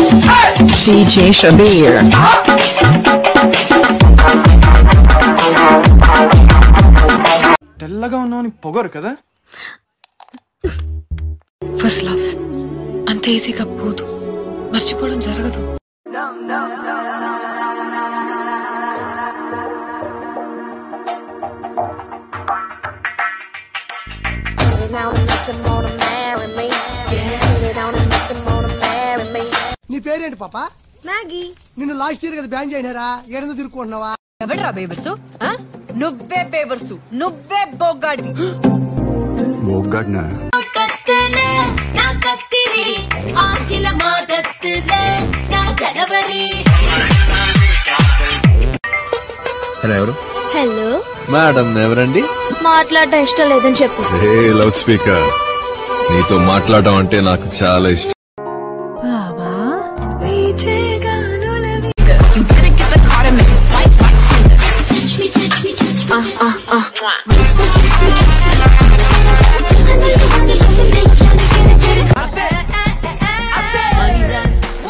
DJ Shabir. తెల్లగా ఉన్నావని పొగరు కదా? ఫస్ట్ లవ్ అంత ఈజీగా పోదు. మర్చిపోవడం జరగదు. పేరేంటి పాప మ్యాగీ నిన్ను లాస్ట్ ఇయర్ కదా బ్యాన్ చేయనారా ఏడందో తిరుక్కుంటున్నావా ఎవడ్రా బేవర్సు ఆ? నువ్వే బేవర్సు నువ్వే బొగ్గాడివి బోగ్గాడినా கத்துல நான் கத்திரி ஆங்கில மாதத்துல நான் ஜனவரி హలో ఎవరు హలో మేడం ఎవరండి మాట్లాడటం ఇష్టం లేదని చెప్పు ఏ లౌడ్ స్పీకర్ నీతో మాట్లాడడం అంటే నాకు చాలా ఇష్టం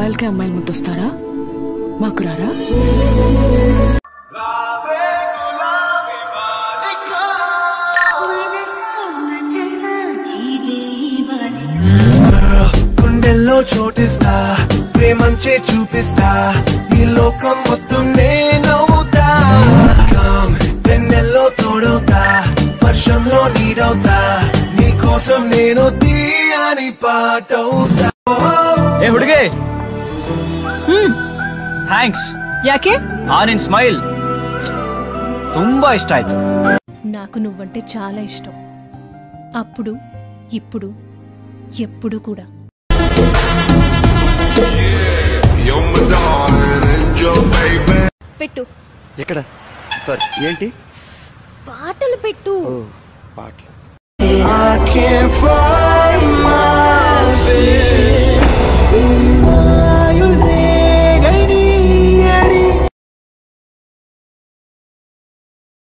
అబ్బాయిలకే అమ్మాయిలు ముద్దొస్తారా మాకు రారా? గుండెల్లో చోటిస్తా ప్రేమంచే చూపిస్తా ఈ లోకం మొత్తం నేను వెన్నెల్లో తోడవుతా వర్షంలో నీడవుతా నీ కోసం నేను తీయని పాటవుతా. ఏ హుడిగే ಥ್ಯಾಂಕ್ಸ್ యాకే ಆ ನಿನ್ ಸ್ಮೈಲ್ ತುಂಬಾ ಇಷ್ಟ ಆಯ್ತು నాకు నువ్వంటే చాలా ఇష్టం అప్పుడు ఇప్పుడు ఎప్పుడు కూడా పెట్టు ఎక్కడ సారీ ఏంటి పాటలు పెట్టు పాటలు